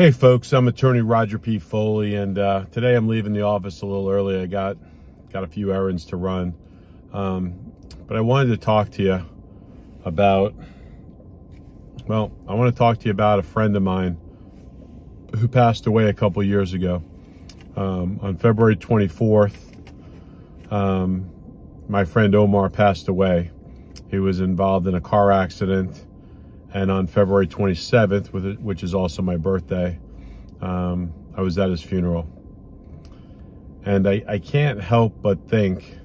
Hey folks, I'm attorney Roger P. Foley, and uh, today I'm leaving the office a little early. I got got a few errands to run, um, but I wanted to talk to you about. Well, I want to talk to you about a friend of mine who passed away a couple years ago. Um, on February 24th, um, my friend Omar passed away. He was involved in a car accident and on February 27th, which is also my birthday, um, I was at his funeral. And I, I can't help but think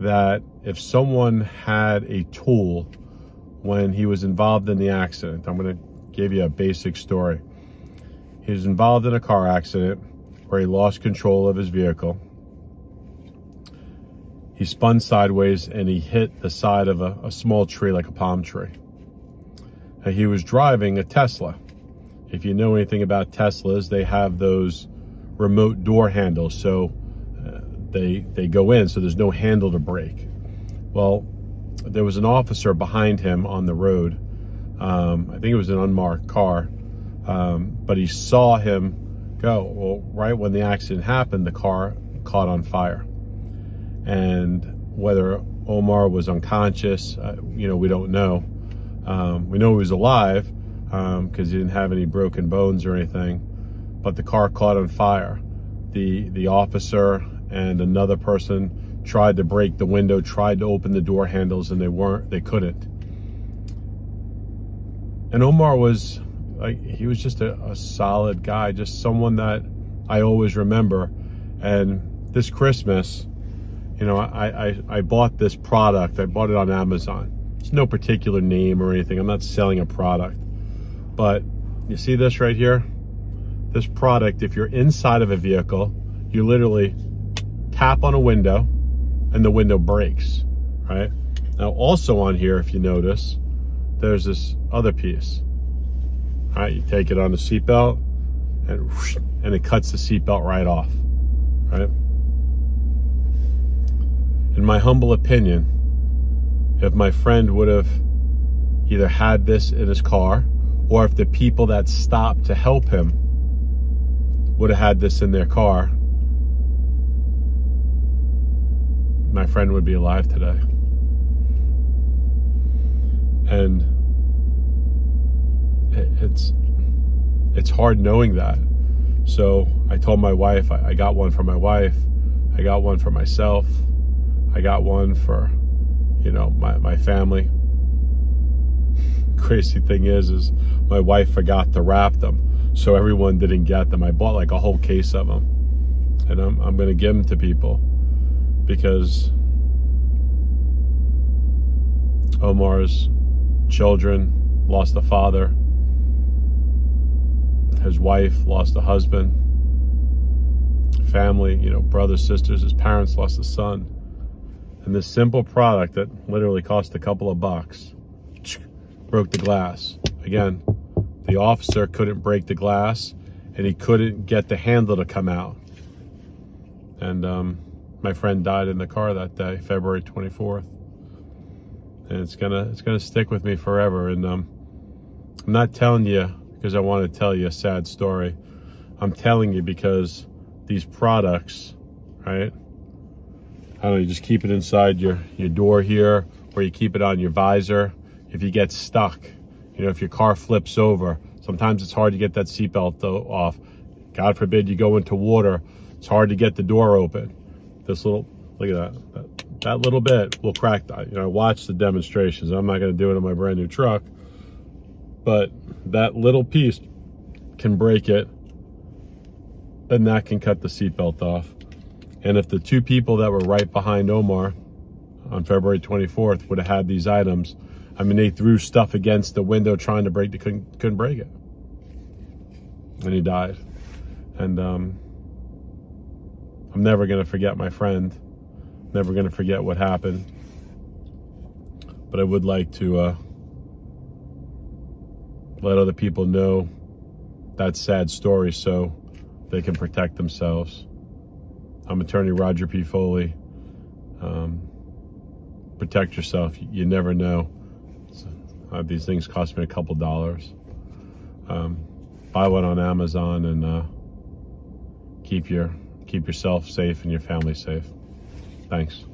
that if someone had a tool when he was involved in the accident, I'm going to give you a basic story. He was involved in a car accident where he lost control of his vehicle. He spun sideways and he hit the side of a, a small tree like a palm tree he was driving a Tesla. If you know anything about Teslas, they have those remote door handles. So uh, they, they go in, so there's no handle to break. Well, there was an officer behind him on the road. Um, I think it was an unmarked car. Um, but he saw him go. Well, right when the accident happened, the car caught on fire. And whether Omar was unconscious, uh, you know, we don't know. We know he was alive because um, he didn't have any broken bones or anything, but the car caught on fire. The, the officer and another person tried to break the window, tried to open the door handles, and they weren't, they couldn't. And Omar was like, he was just a, a solid guy, just someone that I always remember. And this Christmas, you know, I, I, I bought this product. I bought it on Amazon. It's no particular name or anything. I'm not selling a product. But you see this right here? This product, if you're inside of a vehicle, you literally tap on a window and the window breaks, right? Now also on here, if you notice, there's this other piece. Right, you take it on the seatbelt and and it cuts the seatbelt right off, right? In my humble opinion, if my friend would have either had this in his car or if the people that stopped to help him would have had this in their car, my friend would be alive today. And it's it's hard knowing that. So I told my wife, I got one for my wife, I got one for myself, I got one for you know, my, my family. Crazy thing is, is my wife forgot to wrap them. So everyone didn't get them. I bought like a whole case of them. And I'm, I'm going to give them to people because Omar's children lost a father. His wife lost a husband. Family, you know, brothers, sisters, his parents lost a son. And this simple product that literally cost a couple of bucks broke the glass. Again, the officer couldn't break the glass and he couldn't get the handle to come out. And um, my friend died in the car that day, February 24th. And it's gonna it's gonna stick with me forever. And um, I'm not telling you because I want to tell you a sad story. I'm telling you because these products, right? I don't know, you just keep it inside your, your door here, or you keep it on your visor. If you get stuck, you know, if your car flips over, sometimes it's hard to get that seatbelt off. God forbid you go into water, it's hard to get the door open. This little, look at that, that, that little bit will crack that. You know, I watched the demonstrations. I'm not going to do it on my brand new truck, but that little piece can break it, and that can cut the seatbelt off. And if the two people that were right behind Omar on February 24th would have had these items, I mean, they threw stuff against the window trying to break, they couldn't, couldn't break it. And he died. And um, I'm never going to forget my friend. Never going to forget what happened. But I would like to uh, let other people know that sad story so they can protect themselves. I'm attorney Roger P. Foley. Um, protect yourself. You never know. Uh, these things cost me a couple dollars. Um, buy one on Amazon and uh, keep your keep yourself safe and your family safe. Thanks.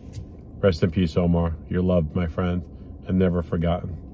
Rest in peace, Omar. You're loved, my friend, and never forgotten.